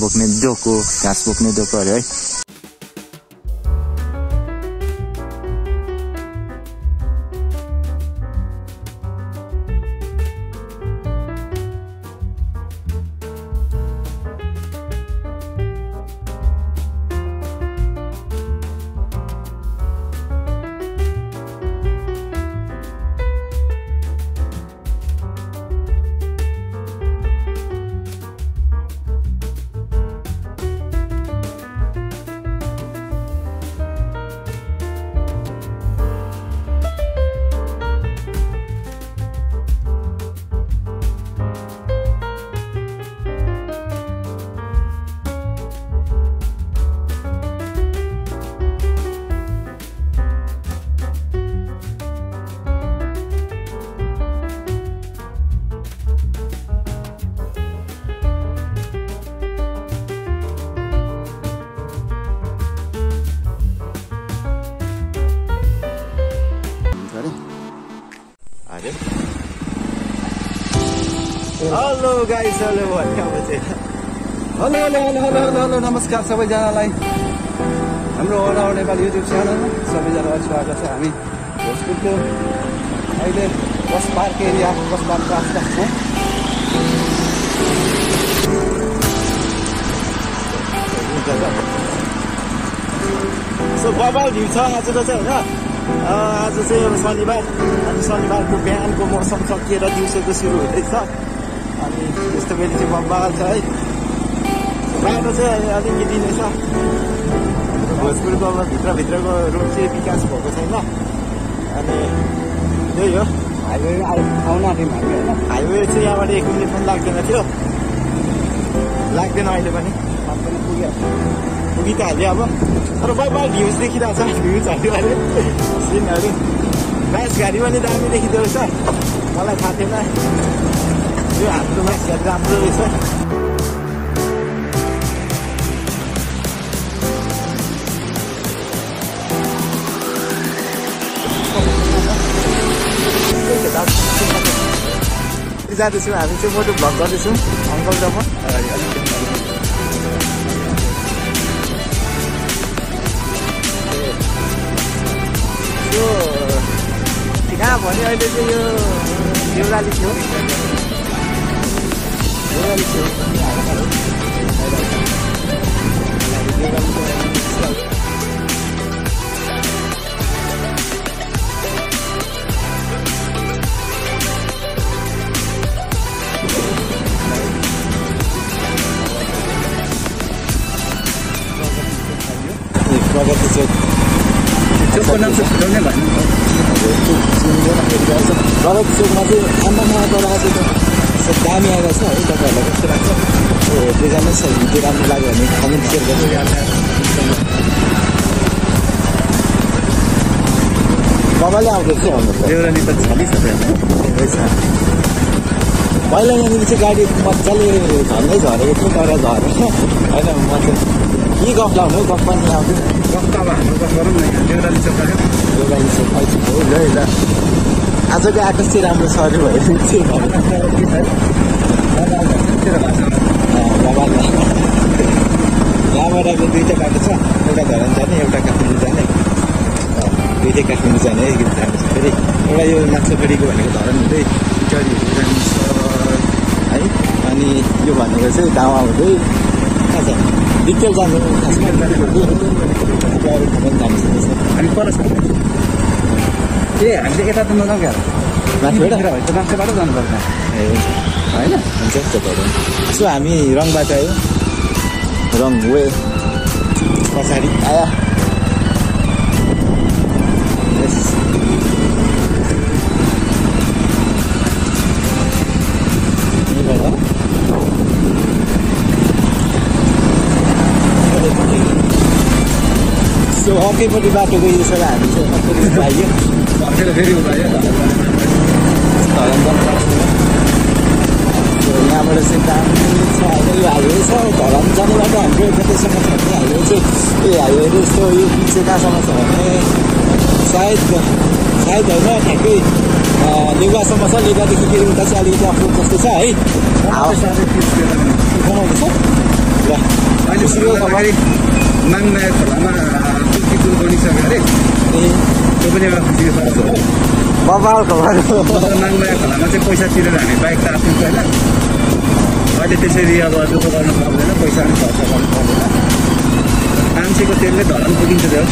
बोक्ने डोको घाँस बोक्ने डोकोहरू है। Hello guys hello hello hello hello hello hello नमस्कार सबैजनालाई। हाम्रो ओडा नेपाल युट्युब च्यानलमा सबैजना स्वागत छ हामी भोजपुरको अहिले बस पार्क एरिया बस पार्कको आसपास छौँ। सो बबाल भ्यू छ आजको चाहिँ होइन। आज चाहिँ अब शनिबार। अनि शनिबारको बिहानको मौसम सकिएर दिउँसोको सुरु हुँदैछ। यस्तो बेला चाहिँ बबाल छ है बाटो चाहिँ अलिकति नै छ भोजपुरको अब भित्रभित्रको रोड चाहिँ विकास भएको छैन अनि त्यही हो हाइवे आउन आँट्यौँ हामी होइन हाइवे चाहिँ यहाँबाट एक मिनट पनि लाग्दैन थियो लाग्दैन अहिले पनि सबैले पुगिहाल्छ पुगी त हाल्यो अब तर बाबा भ्युज देखिरहेको छ भ्युजहरू अरे सिनहरू बास गाडी पनि दामी देखिँदो रहेछ मलाई थाहा थिएन यो हाम्रो मान्छेहरू राम्रो रहेछ जाँदैछौँ हामी चाहिँ मोटो भ्लग गर्दैछौँ। अङ्कल र म यो कहाँ भने अहिले चाहिँ यो देउराली थियो। देउराली थियो प्रगति चोक चोकको दामी आएको छ है तपाईँहरूलाई कस्तो लाग्छ त्यो जानुहोस् न भिडियो राम्रो लाग्यो भने कमेन्ट सेयर गर्नु बाबाले आउँदैछ त देउराली छलिस रहेछ पहिला यहाँनिर चाहिँ गाडी मजाले झन्डै झरेको थियो तर झरेन होइन म चाहिँ के गफ लाउनु हौ गफ पनि आउँदैन गफ त अब हाम्रो गफ गरौँ न यहाँ देउराली चाहिँ आइपुग्यो हो ल आजको आकाश चाहिँ राम्रो छ अरे भयो अब दुईवटा बाटो छ। एउटा धरान जाने एउटा काठमाडौँ जाने। दुइटै काठमाडौँ जाने है गीत जाने। छ फेरि एउटा यो माछागढीको भनेको धरान हुँदै टिटरीहरू जाने छ। है अनि यो भनेको चाहिँ दावा हुँदै कहाँ जाने। डिटेल जानु खासमा जानु सक्दैछ हामी पर छ ए हामीले यता त नजाउँ क्या। माथिबाट त माथिबाट जानुपर्छ ए होइन। हुन्छ सो हामी रङबाट आयो। रङ वे। पछाडि। आया। सो अर्कैपट्टि बाटो गइसकेर हामी चाहिँ फर्केर फेरि यहाँबाट चाहिँ दामी छ यो हाइवे छ धरान जाने बाटो हाम्रो कतैसम्म छ भने हाइवे चाहिँ ए हाइवे यस्तो यो चाहिँ कहाँसम्म छ भने सायद सायद होइन ठ्याक्कै लेउगासम्म छ लेउगादेखि फेरि उता चाहिँ अलिकति अफरोड जस्तो छ है बनाउँदैछ ल अगाडि माङमाया खोलामा बनिसक्यो अरे त्यो पनि एउटा खुसीको खबर हो बबाल खबर अब माङमाया खोलामा चाहिँ पैसा तिरेर हामी बाइक त आफ्नो छैन अहिले त्यसरी अब दुःख गर्नु पर्दैन पैसा पनि खर्च गर्नु पर्दैन मान्छेको तेलले धरान पुगिन्छ त्यो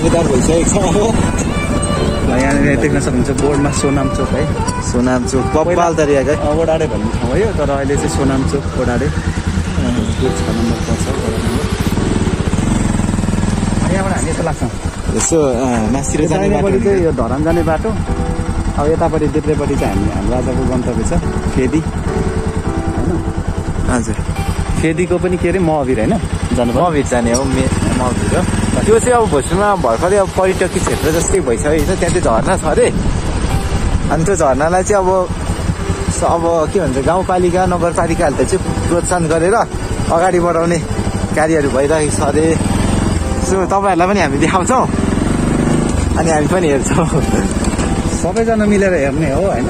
दावेदार भइसकेको छ अब यहाँनिर देख्न सक्नुहुन्छ बोर्डमा सोनाम चोक है। सोनाम चोक तरिकाकै अ, ओडाडे भन्ने ठाउँ हो तर अहिले चाहिँ सोनाम चोक ओडाडे छ नम्बर पर्छ यहाँबाट हामी यता लाग्छौँ। यसो अँ, मास्तिर जाने बाटो चाहिँ यो धरान जाने बाटो। अब यतापट्टि देब्रेपट्टि चाहिँ हामी हाम्रो आजको गन्तव्य छ फेदी होइन? हजुर। फेदीको पनि के अरे महवीर होइन? जानु मभिर जाने हो मे मभिर हो। त्यो चाहिँ अब भोस्टुमा भर्खरै अब पर्यटकीय क्षेत्र जस्तै भइसकेको छ त्यहाँ चाहिँ झर्ना छ अरे। अनि त्यो झर्नालाई चाहिँ अब अब के भन्छ गाउँपालिका नगरपालिकाहरूले चाहिँ प्रोत्साहन गरेर अगाडि बढाउने कार्यहरू भइरहेको छ अरे। सो तपाईँहरूलाई पनि हामी देखाउँछौँ। अनि हामी पनि हेर्छौँ। सबैजना मिलेर हेर्ने हो होइन?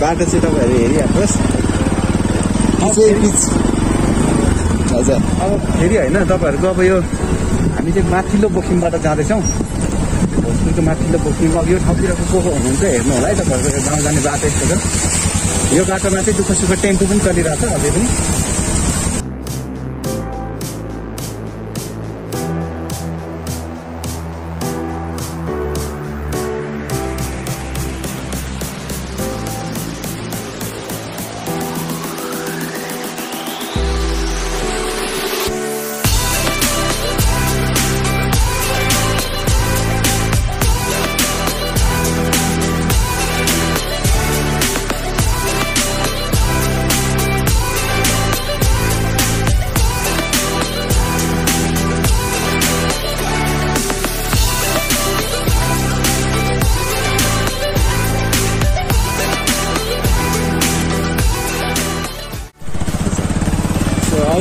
बाटो चाहिँ तपाईँहरू हेरिहाल्नुहोस्। हजुर अब फेरि होइन तपाईँहरूको अब यो हामी चाहिँ माथिल्लो बोकिमबाट जाँदैछौँ। भोजपुरको माथिल्लो बोकिम अब यो ठाउँतिरको को को हुनुहुन्छ हेर्नु होला है तपाईँहरूको। गाउँ जाने बाटो यस्तो छ। यो बाटोमा चाहिँ दुःख सुख टेम्पो पनि चलिरहेको छ अझै पनि।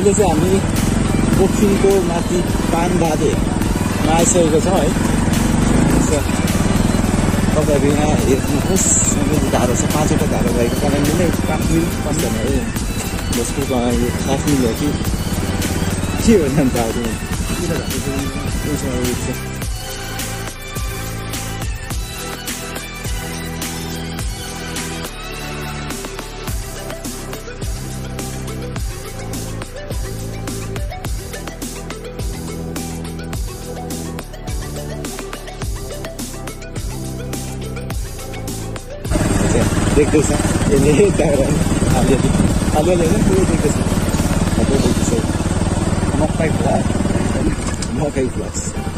अहिले चाहिँ हामी पोखिङको माथि पानबाधेमा आइसकेको छौँ है। तपाईँहरू यहाँ यहाँनिर धारो छ। पाँचवटा धारो भएको कारणले नै पाँच मिल कसैमा है। भोजपुरको यो सात मिल हो कि? के हो नि अन्त अब उसमा उयो छ। त्यहाँ देख्दैछ यसले त्यहाँबाट अलिअलि अलिअलि होइन पुरै देख्दैछ सबै देख्दैछ मकै खोला मकै फ्लक्स बाटो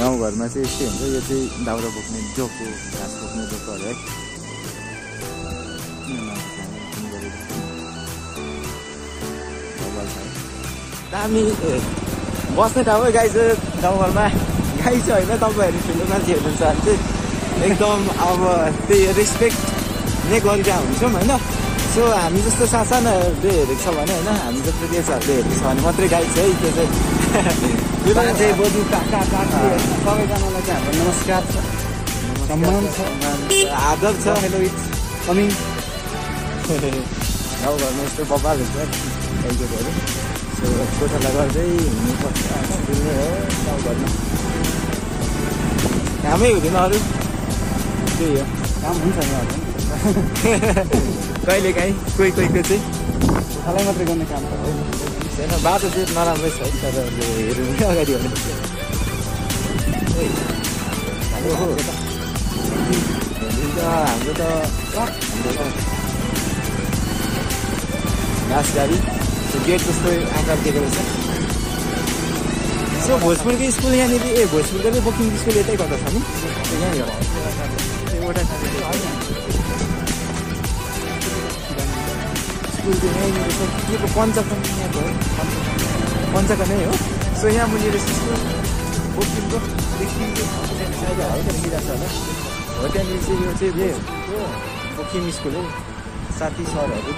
गाउँघरमा चाहिँ यस्तै हुन्छ यो चाहिँ दाउरा बोक्ने जोको घाँस बोक्ने जोकोहरू है। दामी बस्ने ठाउँ है गाई चाहिँ गाउँघरमा। गाई चाहिँ होइन तपाईँहरू ठुलो मान्छे हुनुहुन्छ भने चाहिँ एकदम अब त्यही रेस्पेक्ट नै गरिरहेको हुन्छौँ होइन? सो हामी जस्तो सासानाहरूले हेरेको छ भने होइन? हामी जस्तो देशहरूले हेरेको छ भने मात्रै गाई छ है त्यो चाहिँ त्यो त बाजे बोजू काका काकी सबैजनालाई चाहिँ हाम्रो नमस्कार छ। सम्मान छ। आदर छ। हेलो इट्स कमिङ गाउँघरमा यस्तो बबाल हुन्छ गाईगोरुहरू सो कोठालाई गर्दै हिँड्नुपर्छ। हो गाउँघरमा कामै हुँदैन अरू। त्यही हो। काम हुन्छ नि कहिले काहीँ कोही कोहीको चाहिँ। देखालाई मात्रै गर्ने काम त होइन छैन बाटो चाहिँ नराम्रै छ तर यो हेरौँ कि अगाडि भने हाम्रो त घाँस गाडी त्यो गेट जस्तो आकार दिएको रहेछ सो भोजपुरको स्कुल यहाँनिर ए भोजपुरको चाहिँ बुकिङ स्कुल यतै गर्दा छ नि यहाँनिर एउटा स्कुल यहीँनिर छ के को पञ्चकन यहाँ भयो पञ्चक नै हो सो यहाँ मुनिर स्कुल बुकिङको देखिन्छ सायद है छ होला हो त्यहाँनिर चाहिँ यो चाहिँ यो हो बुकिङ स्कुल हो साथी सरहरू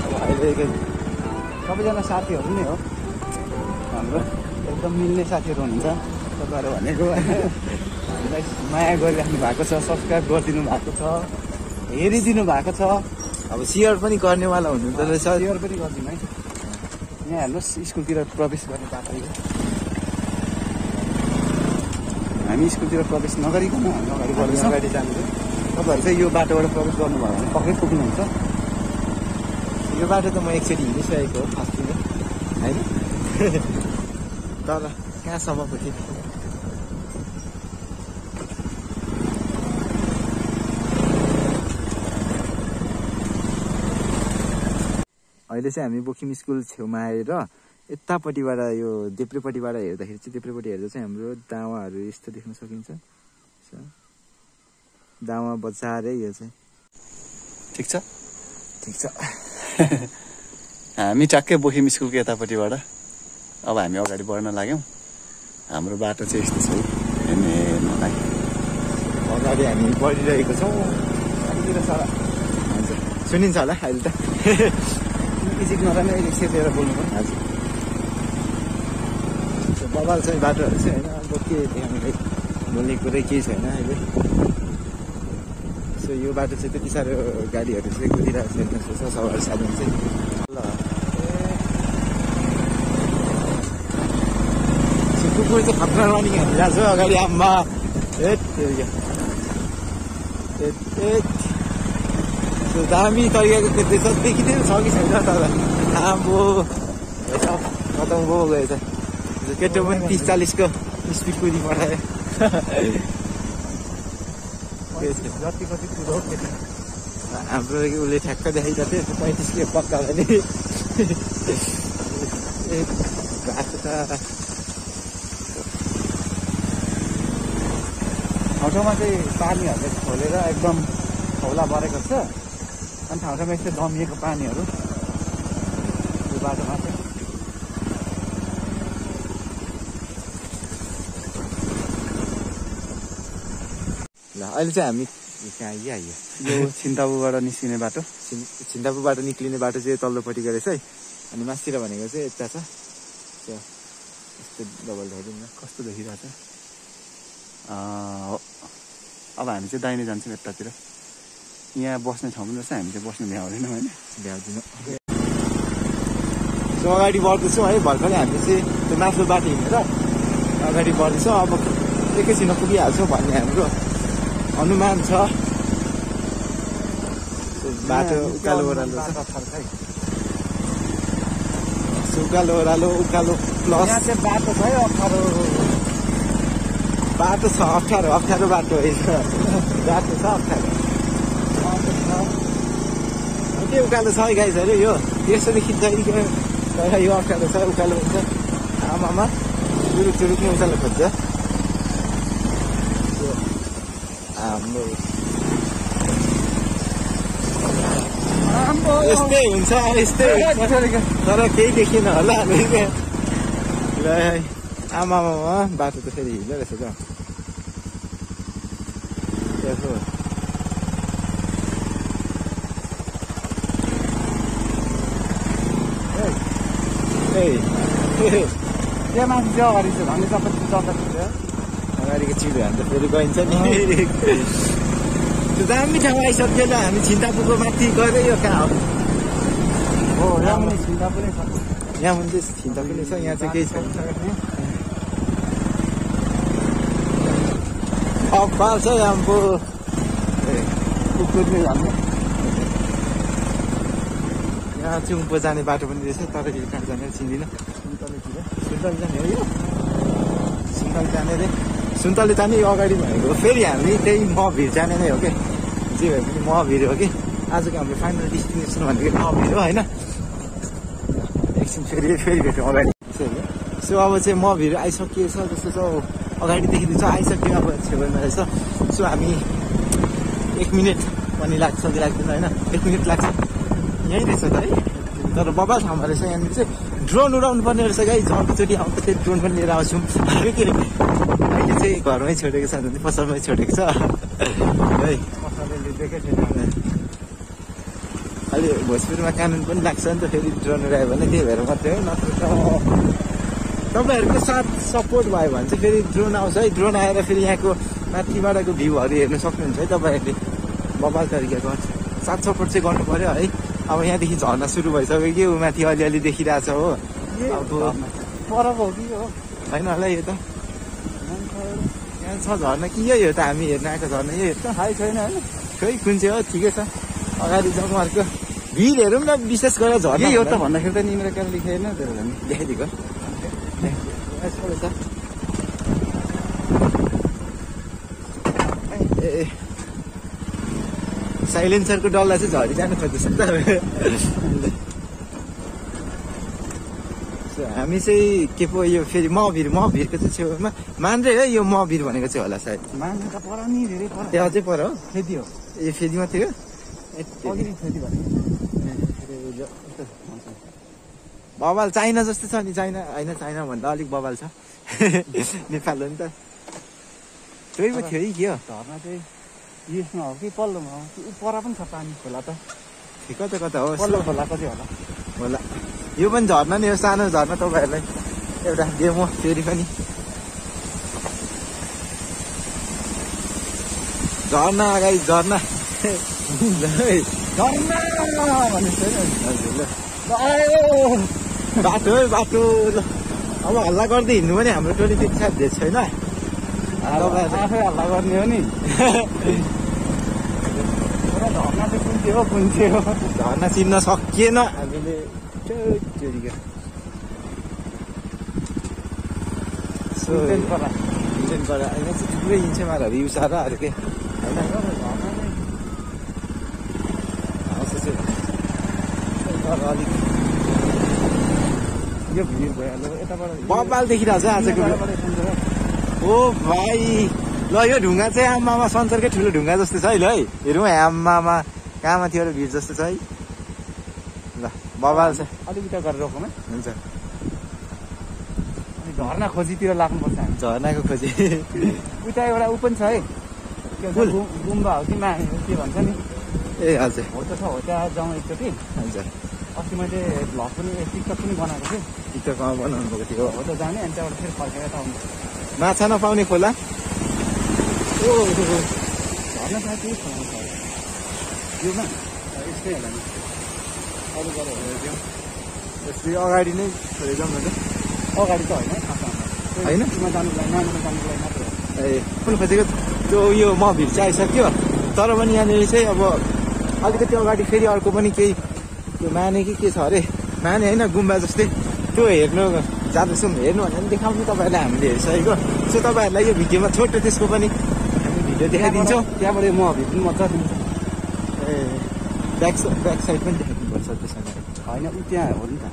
अब अहिले सबैजना साथीहरू नै हो हाम्रो एकदम मिल्ने साथीहरू हुनुहुन्छ तपाईँहरू भनेको हामीलाई माया गरिराख्नु भएको छ सब्सक्राइब गरिदिनु भएको छ हेरिदिनु भएको छ। अब सियर पनि गर्नेवाला हुनुहुँदो रहेछ। सेयर पनि गरिदिनु है। यहाँ हेर्नुहोस् स्कुलतिर प्रवेश गर्ने बाटो यो हामी स्कुलतिर प्रवेश नगरिकन हामी अगाडि बढ्छौँ अगाडि जान्छ। तपाईँहरू चाहिँ यो बाटोबाट प्रवेश गर्नुभयो भने पक्कै पुग्नुहुन्छ। यो बाटो त म एकचोटि हिँडिसकेको हो नै। होइन? तर कहाँसम्मको थियो? अहिले चाहिँ हामी बोकिम स्कुल छेउमा आएर यतापट्टिबाट यो देब्रेपट्टिबाट हेर्दाखेरि चाहिँ देब्रेपट्टि हेर्दा चाहिँ हाम्रो दावाहरू यस्तो देख्न सकिन्छ। दावा बजारै यो चाहिँ। ठिक छ? ठिक छ। हामी ट्याक्कै बोकिम स्कुलको यतापट्टिबाट। अब हामी अगाडि बढ्न लाग्यौँ। हाम्रो बाटो चाहिँ यस्तो छ है। हेर्ने हेर्नलाई अगाडि हामी बढिरहेको छौँ। सुनिन्छ होला अहिले त। इजिक नराम्रो अलिक सेपेर बोल्नु पर्यो हजुर त्यो बबाल चाहिँ बाटोहरू चाहिँ होइन अब के त्यहाँनिर बोल्ने कुरै केही छैन अहिले सो यो बाटो चाहिँ त्यति साह्रो गाडीहरू चाहिँ कुदिरहेको छैन जस्तो छ सवारी साधन चाहिँ ल कुकुर चाहिँ खतरा रनिङ हानिरहेको छ अगाडि आम्मा हेट त्यो क्या हेट हेट त्यो दामी तरिकाको कुद्दैछ देखिँदैन छ कि छैन तर आम्बो खतम भयो गएछ केटो पनि तिस चालिसको स्पिड कुदी पठायो जति कति कुरो हाम्रो उसले ठ्याक्क देखाइरहेको थियो त्यो पैँतिस के पक्का भने ठाउँमा चाहिँ पानीहरूले खोलेर एकदम खौला बढेको छ अनि ठाउँ ठाउँमा यस्तो जमिएको पानीहरू। यो बाटोमा चाहिँ ल अहिले चाहिँ हामी कहाँ आइयो यो छिन्ताबुबाट निस्किने बाटो। छिन् छिन्दापुबाट निक्लिने बाटो चाहिँ तल्लोपट्टिको रहेछ है। अनि मास्तिर भनेको चाहिँ यता छ। त्यो यस्तो डबल न कस्तो देखिरहेको छ अब हामी चाहिँ दाहिने जान्छौँ यतातिर। यहाँ बस्ने ठाउँ पनि रहेछ हामी चाहिँ बस्नु भ्याउँदैनौँ होइन? भ्याउँदिनँ। सो अगाडि बढ्दैछौँ है भर्खरै हामी चाहिँ त्यो माथिल्लो बाटो हिँडेर अगाडि बढ्दैछौँ। अब एकैछिनमा पुगिहाल्छौँ भन्ने हाम्रो अनुमान छ। बाटो उकालो ओह्रालो उकालो ओह्रालो उकालो प्लस बाटो छ है अप्ठ्यारो। बाटो छ अप्ठ्यारो अप्ठ्यारो बाटो होइन बाटो छ अप्ठ्यारो। के उकालो छ है गाइजहरू यो। कि क्या? तर यो अप्ठ्यारो छ उकालो हुन्छ। आमामा चुरुक चुरुक नै उकालो खोज्छ। यो हाम्रो यस्तै हुन्छ यस्तै। तर केही देखिएन होला ल आमामा बाटो त फेरि हिँड्दो रहेछ त यसो ए ए, त्यहाँ मान्छे चाहिँ अगाडि छ भने तपाईँ जग्गा थियो अगाडिको चिडो हान्दा फेरि गइन्छ नि त्यो दामी ठाउँ आइसक्यो ल हामी छिन्तापुको माथि गएर यो कहाँ हो पनि छिन्ता पनि छ यहाँ चाहिँ छिन्ता पनि छ यहाँ चाहिँ केही छैन कपाल छ हाम्रो कुकुरले हाल्नु चुङपो जाने बाटो पनि रहेछ। तर यो कहाँ जाने चिन्दिनँ। सुन्तलेतिर सुन्तले जाने हो यो। सुन्तले जाने रे। सुन्तले जाने यो अगाडि भनेको। फेरि हामी त्यही मभिर जाने नै हो कि? जे भए पनि मभिर हो कि? आजको हाम्रो फाइनल डेस्टिनेसन भनेको मभिर हो होइन? एकछिन फेरि फेरि भेटौँ अगाडि। सो अब चाहिँ मभिर आइसकिएछ जस्तो छ। अगाडि देखिँदैछ आइसक्यो अब छेउमा रहेछ। सो हामी एक मिनट पनि लाग्छ कि लाग्दैन होइन? एक मिनट लाग्छ। यहीँ रहेछ त है। तर बबाल ठाउँमा रहेछ यहाँनिर चाहिँ ड्रोन उडाउनु पर्ने रहेछ गाई। झन्डैचोटि आउँदाखेरि ड्रोन पनि लिएर आउँछौँ। के अरे अहिले चाहिँ घरमै छोडेको छ भने पसलमै छोडेको छ। है। पसलले अहिले भोजपुरमा कानुन पनि लाग्छ नि त फेरि ड्रोन उडायो भने त्यही भएर मात्रै हो नत्र तपाईँहरूको साथ सपोर्ट भयो भने चाहिँ फेरि ड्रोन आउँछ है। ड्रोन आएर फेरि यहाँको माथिबाटको भ्यूहरू हेर्न सक्नुहुन्छ है तपाईँहरूले। बबाल तरिकाको साथ सपोर्ट चाहिँ गर्नु पऱ्यो है। अब यहाँदेखि झर्ना सुरु भइसक्यो कि ऊ माथि अलिअलि देखिरहेछ हो। अब परको हो कि हो? होइन होला यो त। यहाँ छ झर्ना कि यही हो त हामी हेर्न आएको झर्ना यही त। थाहै छैन होइन? खै कुन चाहिँ हो? ठिकै छ। अगाडि जाउँ अर्को। भिड हेरौँ न विशेष गरेर झर्ना यही हो त भन्दा- भन्दाखेरि त निम्रो केही लेखेन तेरो भने देखाइदिएको यसो रहेछ। ए साइलेन्सरको डल्ला चाहिँ झरी जानु खोज्दैछ हामी चाहिँ के पो यो फेरि मभिर मभिरको चाहिँ छेउमा मान्दै है यो मभिर भनेको चाहिँ होला सायद मान्छे त पर नि धेरै पर ए अझै पर हो खेती हो ए फेरि मात्रै हो बबाल चाइना जस्तो छ नि चाइना होइन चाइना भन्दा अलिक बबाल छ नेपाल हो नि त त्यही पो थियो है के हो चाहिँ यसमा हो कि पल्लोमा हो कि पर पनि छ पानी। खोला त। कता कता हो? पल्लो खोलाको चाहिँ होला? होला। यो पनि झर्ना नि हो सानो झर्ना तपाईँहरूलाई। एउटा डेमो फेरि पनि। झर्ना अगाडि झर्ना। बाटो है बाटो। ल। अब हल्ला गर्दै हिँड्नु पनि हाम्रो टोली त्यति साथ धेरै छैन। तपाईँहरू- आफै हल्ला गर्ने हो नि। झर्ना चाहिँ कुन चाहिँ हो कुन चाहिँ हो झर्ना चिन्न सकिएन हामीले चोरीको सो कुन चाहिँ पर इन्डियनबाट होइन चाहिँ थुप्रै इन्चेमारहरू युज छ र अरू के होइन अलिक यो भिड भइहाल्यो यताबाट बब्बाल देखिरहेको छ आजको ओ भाइ ल यो ढुङ्गा चाहिँ आमामा संसारकै ठुलो ढुङ्गा जस्तो छ है ल है। हेरौँ है आमामा कहाँ माथिबाट भिड जस्तो छ है। ल बबाल छ अलिक उता गरेर रोकौँ है। हुन्छ। अनि झर्ना खोजीतिर लाग्नुपर्छ हामी। झर्नाको खोजी। उता एउटा ऊ पनि छ है। गुम्बा हो कि मा के भन्छ नि? ए हजुर। हो त छ हो त्यहाँ जाउँ एकचोटि। हजुर अस्ति मैले भ्लग पनि टिकटक पनि बनाएको थिएँ। टिकटकमा बनाउनु भएको थियो। हो त जाने अनि त्यहाँबाट फेरि फर्केर यता आउनु। माछा नपाउने खोला? ओ छ। योमा यस्तै होला नि अरू गरेर हेऱ्यो यस्तै अगाडि नै छोडेर जाउँ न त अगाडि त होइन। होइन? त्यसमा जानुको लागि नानीमा जानुको लागि मात्र हो ए कुन खोजेको त्यो यो म भिड चाहिँ आइसक्यो तर पनि यहाँनिर चाहिँ अब अलिकति अगाडि फेरि अर्को पनि केही त्यो माने कि के छ अरे माने होइन गुम्बा जस्तै त्यो हेर्नु जाँदैछौँ हेर्नु भने पनि देखाउनु तपाईँहरूलाई हामीले हेरिसकेको सो तपाईँहरूलाई यो भिडियोमा छोटो त्यसको पनि भिडियो देखाइदिन्छौँ? त्यहाँबाट म भित्र मजा दिन्छ। ए ब्याक ब्याक साइड पनि देखाइदिनुपर्छ त्यसमा। होइन ऊ त्यहाँ हो नि त।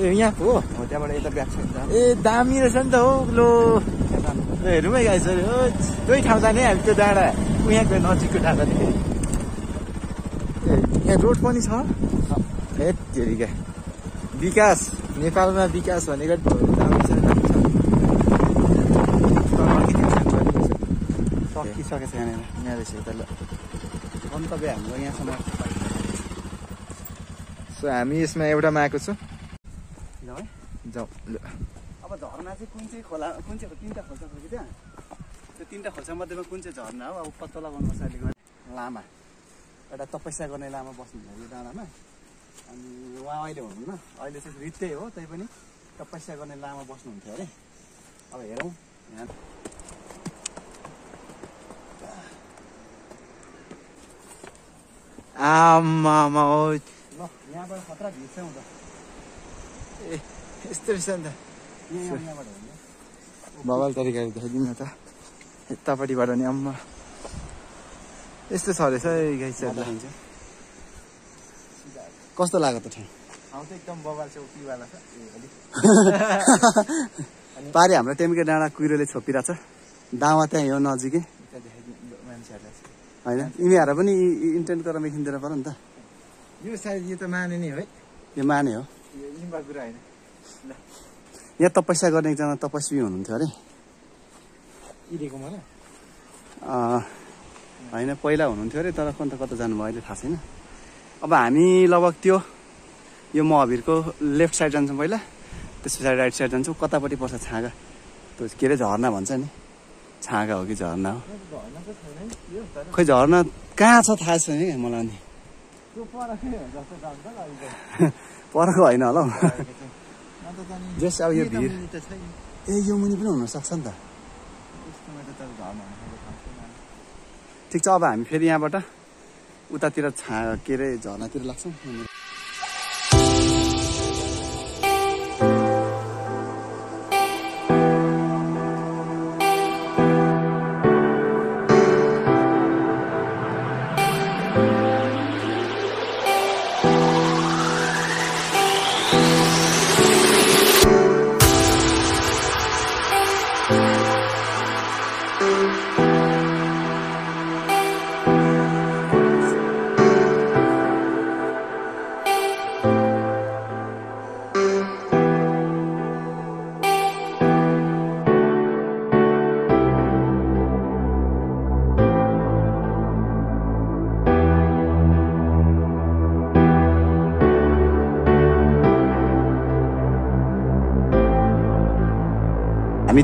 ए यहाँ पो हो? त्यहाँबाट यता ब्याक साइड ए दामी रहेछ नि त हो लो हेरौँ है गाइस हो त्यही ठाउँ जाने हामी त्यो डाँडा। ऊ यहाँको नजिकको डाँडादेखि ए यहाँ रोड पनि छ। ए तेरिका विकास नेपालमा विकास भनेको दामी छ दामी छ तर अलिकति सानो गरिदिनुहोस्। सकिसकेछ यहाँनिर यहाँ रहेछ यता ल। गन्तव्य हाम्रो यहाँसम्म। सो हामी यसमा एउटामा आएको छौँ। ल है। जाउँ ल। अब झर्ना चाहिँ कुन चाहिँ खोला कुन चाहिँ तिनवटा खोल्सा छ कि त्यहाँ? त्यो तिनवटा खोल्सा मध्येमा कुन चाहिँ झर्ना हो? अब पत्ता लगाउनुपर्छ अहिलेको। लामा। एउटा तपस्या गर्ने लामा बस्नुहुन्छ यो डाँडामा। अनि उहाँ अहिले हुनुहुन्न। अहिले चाहिँ रित्तै हो तै पनि तपस्या गर्ने लामा बस्नुहुन्थ्यो अरे। अब हेरौँ यहाँ। आमामा हो ल यहाँ यहाँबाट खतरा भिड छ हुँदा ए यस्तो रहेछ नि त यहाँ यहाँबाट हुन्छ बवाल तरिकाले देखाइदिउँ न त यतापट्टिबाट नि अम्मा यस्तो छ रहेछ है गाइसहरूलाई हुन्छ कस्तो लाग्यो त ठाउँ ठाउँ चाहिँ एकदम बवाल छ उपिवाला छ पारि हाम्रो टेम्के डाँडा कुहिरोले छोपिरहेछ दावा त्यहाँ हो नजिकै यता देखाइदिउँ मान्छेहरूलाई चाहिँ। होइन? यिनीहरू पनि इन्टेन्ट गरेर मेखिँदैन पऱ्यो नि त। यो सायद यो त माने नै हो है। यो माने हो। कुरा होइन। यहाँ तपस्या गर्ने एकजना तपस्वी हुनुहुन्थ्यो अरे। होइन पहिला हुनुहुन्थ्यो अरे तर कता कता जानुभयो अहिले थाहा छैन। अब हामी लगभग त्यो यो महावीरको लेफ्ट साइड जान्छौँ पहिला त्यस पछाडि राइट साइड जान्छौँ कतापट्टि पर्छ छाँगा? त्यो के अरे झर्ना भन्छ नि। छाँगा हो कि झर्ना? हो नि खोइ झर्ना कहाँ छ थाहा छैन क्या मलाई त्यो परकै हो होइन होला हौ। न जस अब यो भिड। ए यो मुनि पनि हुनसक्छ नि त। ठिक छ अब हामी फेरि यहाँबाट उतातिर छा के अरे झर्नातिर लाग्छौँ।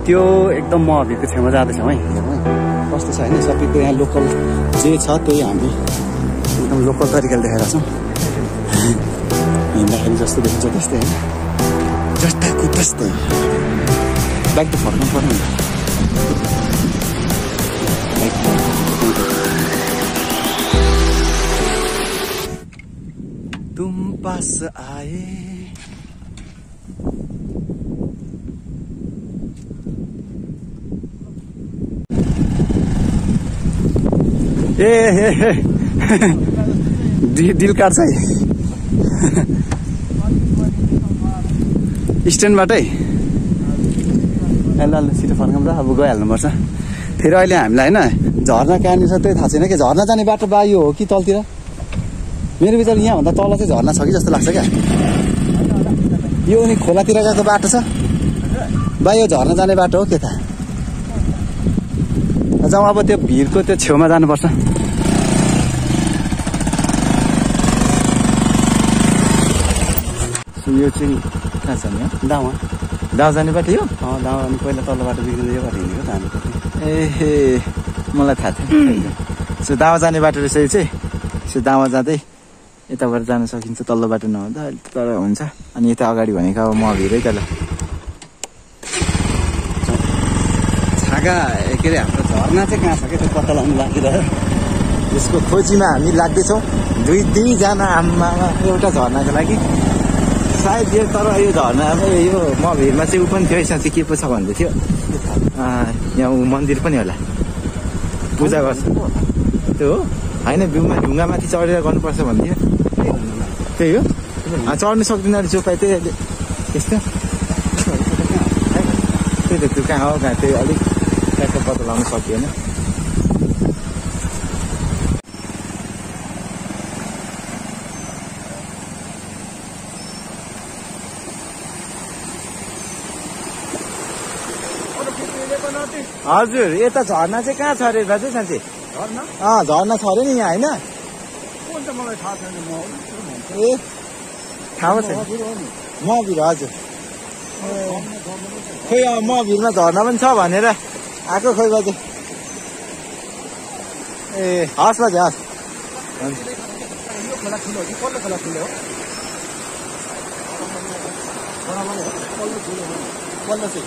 त्यो एकदम महावीरको छेउमा जाँदैछौँ है। कस्तो छ होइन? सबैको यहाँ लोकल जे छ त्यही हामी एकदम लोकल तरिकाले देखाइरहेको छौँ। हिँड्दाखेरि जस्तो देखिन्छ त्यस्तै होइन। जस्ताको त्यस्तै। बाइक त फर्काउनु पर्यो नि बाइक तुम पास आए। ए डि- डिल काट्छ है। स्ट्यान्डबाटै। ल ल छिटो फर्काउँ र अब गइहाल्नुपर्छ। फेरि अहिले हामीलाई होइन झर्ना कहाँनिर छ त्यही थाहा छैन कि झर्ना जाने बाटो बा यो हो कि तलतिर? मेरो विचार यहाँभन्दा तल चाहिँ झर्ना छ कि जस्तो लाग्छ क्या। यो अनि खोलातिर गएको बाटो छ। बा यो झर्ना जाने बाटो हो के त जाउँ अब त्यो भिरको त्यो छेउमा जानुपर्छ। यो चाहिँ कहाँ छ नि हो? दावा दाउ जाने बाटो यो? दावा अनि पहिला तल्लो बाटो बिग्रिँदै यो बाटो हिँडेको त हामी ए मलाई थाहा थिएन। सो दावा जाने बाटो रहेछ यो चाहिँ। सो दावा जाँदै यताबाट जान सकिन्छ तल्लो बाटो नहुँदा अलिक तर हुन्छ। अनि यता अगाडि भनेको अब म भिरै त ल। छागा के अरे हाम्रो झर्ना चाहिँ कहाँ छ क्या त्यो पत्ता लगाउनु लागिरह्यो यसको खोजीमा हामी लाग्दैछौँ। दुई दुईजना आमा एउटा झर्नाको लागि। सायद यो तर यो झर्नामा यो म भिरमा चाहिँ ऊ पनि थियो यसमा चाहिँ के पो छ भन्दै थियो। यहाँ ऊ मन्दिर पनि होला। पूजा गर्छ। त्यो हो। होइन बिउमा ढुङ्गामाथि चढेर गर्नुपर्छ भन्थ्यो। त्यही हो। चढ्नु सक्दैन अरे पाए त्यही त्यस्तो त्यही त त्यो कहाँ हो कहाँ? त्यही अलिक ट्याक्क पत्ता लगाउनु सकिएन। हजुर यता झर्ना चाहिँ कहाँ छ अरे दाजु साँच्ची झर्ना? अँ झर्ना छ अरे नि यहाँ होइन? ए थाहा छैन। म भिर हजुर। खोइ अँ, म भिरमा झर्ना पनि छ भनेर। आएको खोइ बाजे? ए हस् बाजे हस्। पल्लो चाहिँ आँखा हेर्न तपाईँले घर कता घर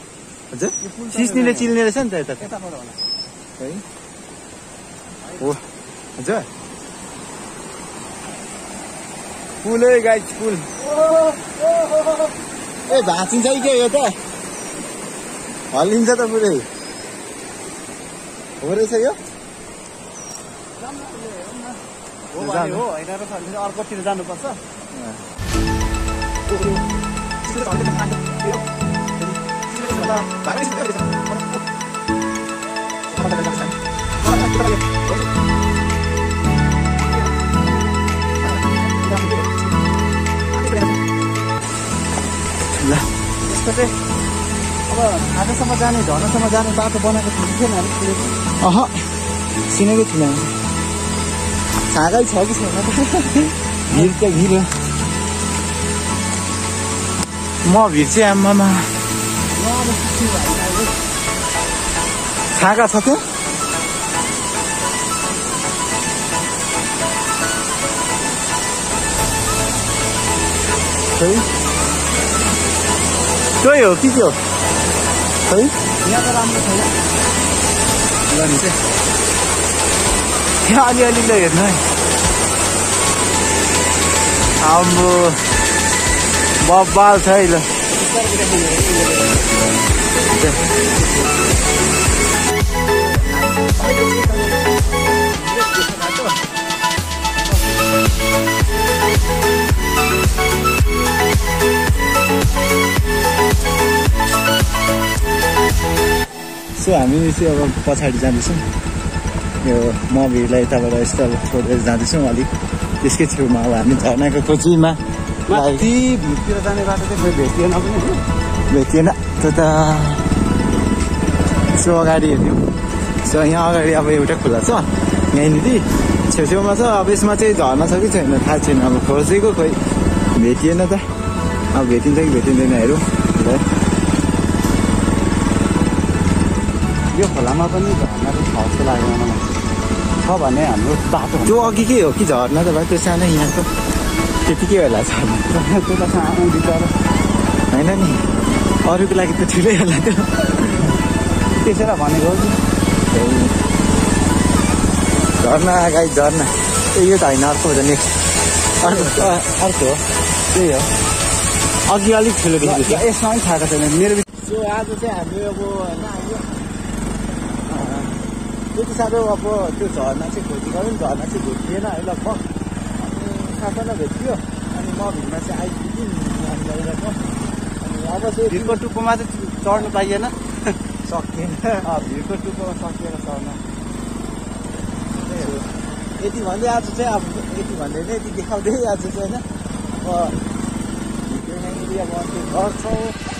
हजुर सिस्नीले चिल्ने रहेछ नि त यता है हो हजुर पुल है गाइड पुल ए भाँचिन्छ कि के यो त हल्लिन्छ त पुरै हो रहेछ यो हो हो अर्कोतिर जानुपर्छ ल यस्तो चाहिँ अब आजसम्म जाने झर्नासम्म जाने बाटो बनाएको थिएन थिएन हामी अह चिनेकै थिइनँ छाँगै छ कि छैन भिड त हो म भिड चाहिँ आम्मामा छाँगा छ त्यो खै त्यही हो कि त्यो खै यहाँ त राम्रो छैन ल नि चाहिँ त्यहाँ अलिअलि ल हेर्नु है आम्बो बब्बाल छ है ल सो हामी चाहिँ अब पछाडि जाँदैछौँ। यो म भिडलाई यताबाट यस्तो अब छोडेर जाँदैछौँ अलिक। त्यसकै छेउमा अब हामी झर्नाको खोजीमा माथि भिरतिर जाने बाटो चाहिँ भेटिएन पनि होइन भेटिएन त्यो त सो अगाडि हेऱ्यौँ सो यहाँ अगाडि अब एउटा खोला छ यहीँनिर छेउछेउमा छ अब यसमा चाहिँ झर्ना छ कि छैन थाहा छैन अब खोजेको खोइ भेटिएन त अब भेटिन्छ कि भेटिँदैन हेरौँ यो खोलामा पनि झर्ना छ जस्तो लाग्यो मलाई छ भने हाम्रो बाटो त्यो अघिकै हो कि झर्ना त भाइ त्यो सानो यहाँको त्यतिकै होला बिचरा होइन नि? अरूको लागि त ठुलै होला त्यो त्यसै भनेको हो कि? झर्ना गाई झर्ना। ए यो त होइन अर्को हो त नेक्स्ट अर्को अर्को। हो। त्यही हो। अघि अलिक ठुलो यसमा पनि थाहा छैन। मेरो सो आज चाहिँ हामी अब होइन त्यति साह्रो अब त्यो झर्ना चाहिँ खोजी गऱ्यौँ झर्ना चाहिँ भेटिएन है लगभग। अनि साथमा भेटियो अनि म भिडमा चाहिँ आइपुग्यौँ यहाँ गएर अनि अब चाहिँ भिरको टुप्पोमा चाहिँ चढ्नु पाइएन। सकिएन। अँ, भिरको टुप्पोमा सकिएर चढ्न। यति भन्दै आज चाहिँ अब यति भन्दै नै यति देखाउँदै आज चाहिँ होइन। अब भिडियो यहाँनिर अब अन्त्य गर्छौँ